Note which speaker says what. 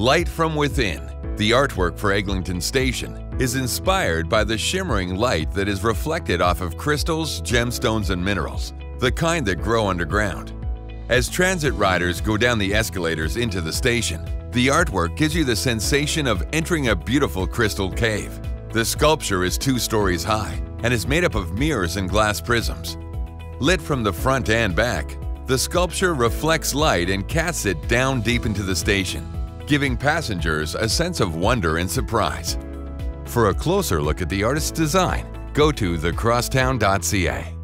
Speaker 1: Light from Within, the artwork for Eglinton Station, is inspired by the shimmering light that is reflected off of crystals, gemstones, and minerals, the kind that grow underground. As transit riders go down the escalators into the station, the artwork gives you the sensation of entering a beautiful crystal cave. The sculpture is two stories high and is made up of mirrors and glass prisms. Lit from the front and back, the sculpture reflects light and casts it down deep into the station, giving passengers a sense of wonder and surprise. For a closer look at the artist's design, go to thecrosstown.ca.